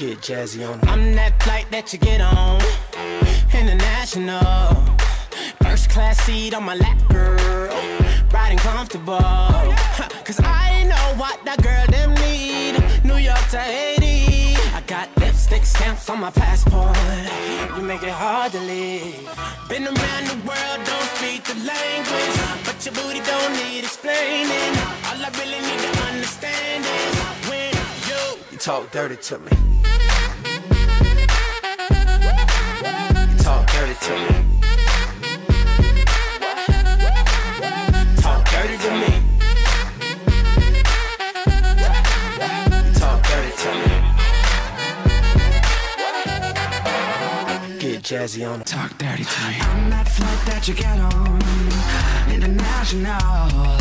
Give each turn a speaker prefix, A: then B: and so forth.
A: Get jazzy on.
B: I'm that flight that you get on. International. First class seat on my lap, girl. Riding comfortable. Cause I know what that girl them need. New York to Haiti. I got lipstick stamps on my passport. You make it hard to leave. Been around the world, don't speak the language. But your booty don't need explaining. All I really need to understand is when you
A: You talk dirty to me. Get jazzy on
B: talk dirty to me.
C: I'm that flight that you get on. International.